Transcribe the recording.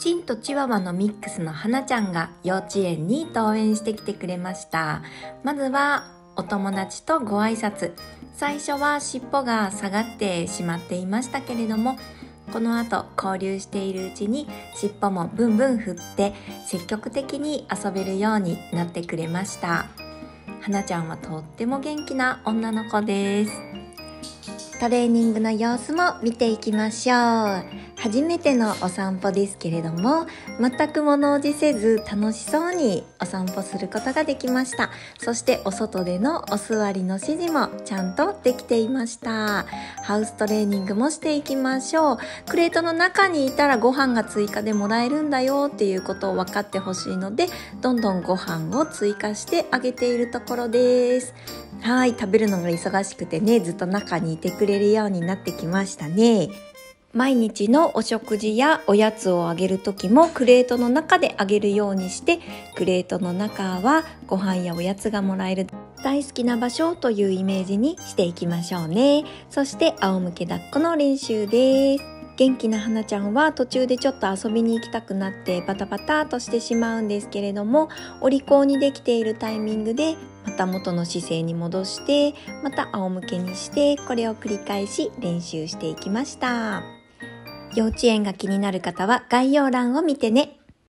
チンとチワワのミックスの花ちゃんが幼稚園に登園してきてくれました。まずはお友達とご挨拶。最初は尻尾が下がってしまっていましたけれどもこの後交流しているうちに尻尾もブンブン振って積極的に遊べるようになってくれました。花ちゃんはとっても元気な女の子です。トレーニングの様子も見ていきましょう。初めてのお散歩ですけれども全く物おじせず楽しそうにお散歩することができました。そしてお外でのお座りの指示もちゃんとできていました。ハウストレーニングもしていきましょう。クレートの中にいたらご飯が追加でもらえるんだよっていうことを分かってほしいのでどんどんご飯を追加してあげているところです。はい食べるのが忙しくてねずっと中にいてくれるようになってきましたね。毎日のお食事やおやつをあげる時もクレートの中であげるようにしてクレートの中はご飯やおやつがもらえる大好きな場所というイメージにしていきましょうね。そして仰向け抱っこの練習です。元気な花ちゃんは途中でちょっと遊びに行きたくなってバタバタとしてしまうんですけれどもお利口にできているタイミングでまた元の姿勢に戻してまた仰向けにしてこれを繰り返し練習していきました幼稚園が気になる方は概要欄を見てね。